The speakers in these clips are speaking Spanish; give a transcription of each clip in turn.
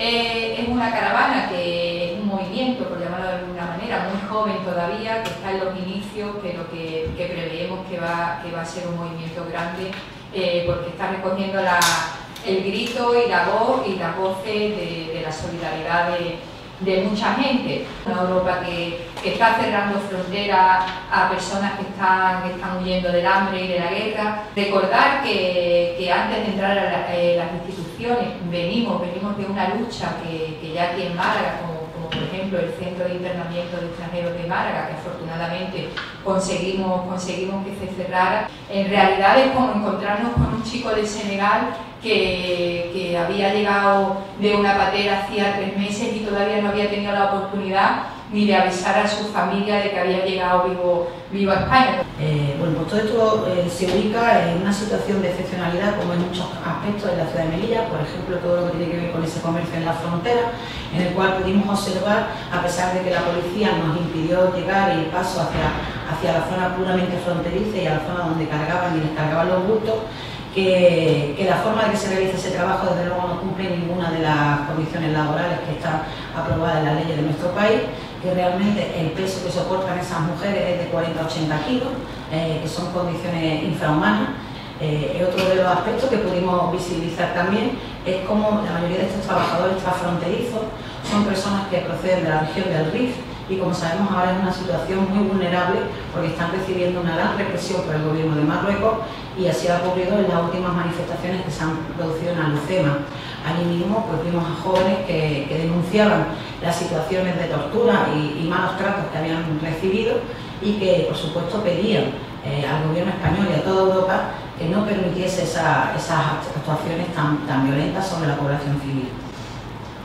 Eh, es una caravana que es un movimiento, por llamarlo de alguna manera, muy joven todavía, que está en los inicios, pero que, que preveemos que va, que va a ser un movimiento grande eh, porque está recogiendo el grito y la voz y las voces de, de la solidaridad de, de mucha gente. Una Europa que, que, está cerrando fronteras a personas que están, que están huyendo del hambre y de la guerra. Recordar que, que antes de entrar a la, eh, las instituciones venimos, venimos de una lucha que, que ya aquí en Málaga, como, por ejemplo el Centro de Internamiento de Extranjeros de Málaga, que afortunadamente conseguimos, conseguimos que se cerrara, en realidad es como encontrarnos con un chico de Senegal que, que, había llegado de una patera hacía tres meses y todavía no había tenido la oportunidad ni de avisar a su familia de que había llegado vivo, vivo a España. Eh, bueno, pues todo esto eh, se ubica en una situación de excepcionalidad como en muchos aspectos de la ciudad de Melilla, por ejemplo todo lo que tiene que ver con ese comercio en la frontera, en el cual pudimos observar, a pesar de que la policía nos impidió llegar y el paso hacia, hacia la zona puramente fronteriza y a la zona donde cargaban y descargaban los bultos, que, la forma de que se realice ese trabajo desde luego no cumple ninguna de las condiciones laborales que están aprobadas en las leyes de nuestro país, que realmente el peso que soportan esas mujeres es de 40 a 80 kilos, eh, que son condiciones infrahumanas. Eh, otro de los aspectos que pudimos visibilizar también es cómo la mayoría de estos trabajadores transfronterizos son personas que proceden de la región del RIF, y como sabemos ahora es una situación muy vulnerable porque están recibiendo una gran represión por el gobierno de Marruecos y así ha ocurrido en las últimas manifestaciones que se han producido en Alucema. Allí mismo pues, vimos a jóvenes que, denunciaban las situaciones de tortura y, y, malos tratos que habían recibido y que por supuesto pedían eh, al gobierno español y a toda Europa que no permitiese esa, esas actuaciones tan, tan violentas sobre la población civil.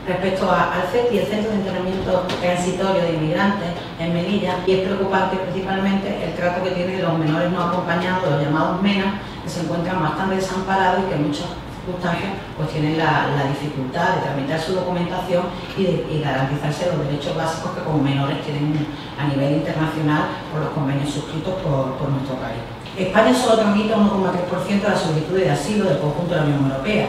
Respecto a, al CETI, el Centro de Entrenamiento Transitorio de Inmigrantes en Melilla, y es preocupante principalmente el trato que tienen los menores no acompañados, los llamados MENA, que se encuentran bastante desamparados y que en muchas circunstancias pues tienen la, la dificultad de tramitar su documentación y, de, garantizarse los derechos básicos que como menores tienen a nivel internacional por los convenios suscritos por, por nuestro país. España solo tramita 1,3% de las solicitudes de asilo del conjunto de la Unión Europea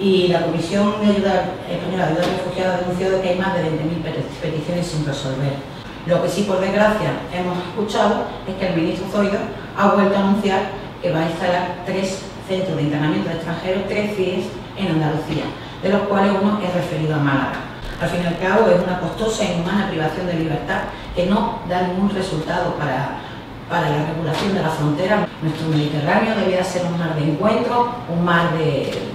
y la Comisión de Ayuda Española de Ayuda Refugiados ha denunciado que hay más de 20.000 peticiones sin resolver. Lo que sí, por desgracia, hemos escuchado es que el ministro Zoido ha vuelto a anunciar que va a instalar tres centros de internamiento de extranjeros, tres CIES en Andalucía, de los cuales uno es referido a Málaga. Al fin y al cabo es una costosa e inhumana privación de libertad que no da ningún resultado para, para la regulación de la frontera. Nuestro Mediterráneo debía ser un mar de encuentro, un mar de,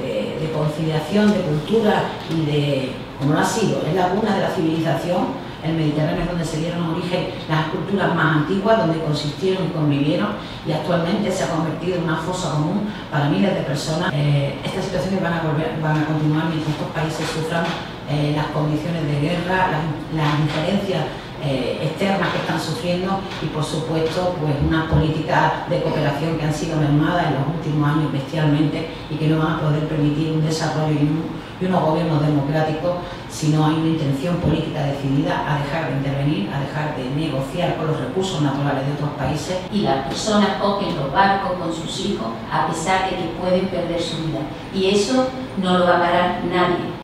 de conciliación, de cultura y de, como lo ha sido, es la cuna de la civilización el Mediterráneo es donde se dieron origen las culturas más antiguas, donde consistieron y convivieron y actualmente se ha convertido en una fosa común para miles de personas. Eh, estas situaciones van a, volver, van a continuar mientras estos países sufran eh, las condiciones de guerra, las, las diferencias eh, externas que están sufriendo y por supuesto pues unas políticas de cooperación que han sido mermadas en los últimos años bestialmente y que no van a poder permitir un desarrollo y, un, y unos gobiernos democráticos si no hay una intención política decidida a dejar de intervenir, a dejar de negociar con los recursos naturales de otros países. Y las personas cogen los barcos con sus hijos a pesar de que pueden perder su vida. Y eso no lo va a parar nadie